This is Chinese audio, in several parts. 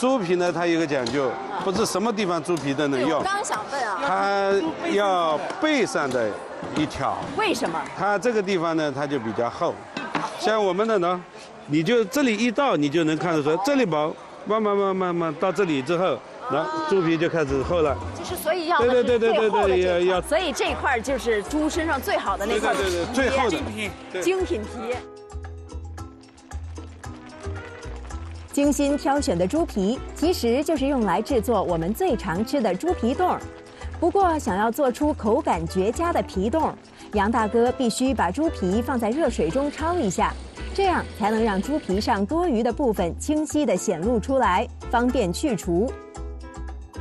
猪皮呢，它有个讲究，不是什么地方猪皮都能用，我用，刚刚想问啊，它要背上的一条，为什么？它这个地方呢，它就比较厚。像我们的呢，你就这里一到，你就能看得出来，这里薄，慢慢慢慢慢到这里之后，那猪皮就开始厚了。就是所以要对对对对对对要要，所以这块儿就是猪身上最好的那块对对对对，最厚的。对精品皮。精心挑选的猪皮，其实就是用来制作我们最常吃的猪皮冻。不过，想要做出口感绝佳的皮冻，杨大哥必须把猪皮放在热水中焯一下，这样才能让猪皮上多余的部分清晰地显露出来，方便去除。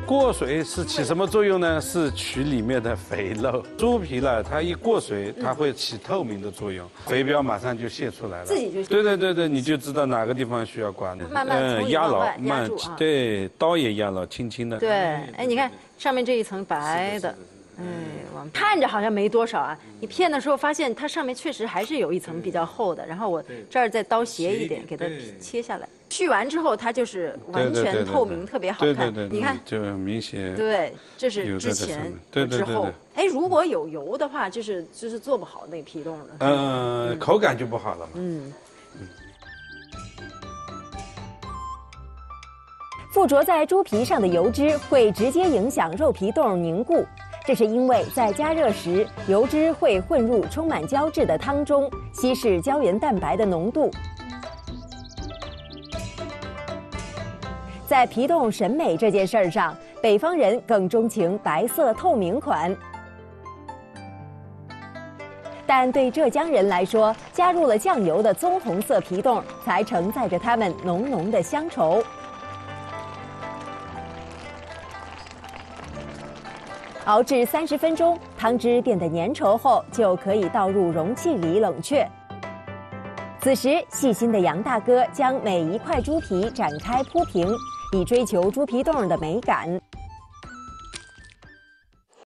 过水是起什么作用呢？是取里面的肥肉。猪皮呢，它一过水，它会起透明的作用，肥膘马上就泄出来了。自己就对对对对，你就知道哪个地方需要刮的。慢慢嗯压牢慢啊对，刀也压牢，轻轻的。对，哎，你看上面这一层白的，哎，往看着好像没多少啊，你片的时候发现它上面确实还是有一层比较厚的，然后我这儿再刀斜一点，给它切下来。去完之后，它就是完全透明，特别好看对对对，。你看，就很明显。对，这是之前对对之后。哎，如果有油的话，就是就是做不好那个皮冻了。嗯，口感就不好了嘛。嗯，附着在猪皮上的油脂会直接影响肉皮冻凝固，这是因为在加热时，油脂会混入充满胶质的汤中，稀释胶原蛋白的浓度。在皮冻审美这件事儿上，北方人更钟情白色透明款。但对浙江人来说，加入了酱油的棕红色皮冻才承载着他们浓浓的乡愁。熬制三十分钟，汤汁变得粘稠后，就可以倒入容器里冷却。此时，细心的杨大哥将每一块猪皮展开铺平，以追求猪皮冻的美感。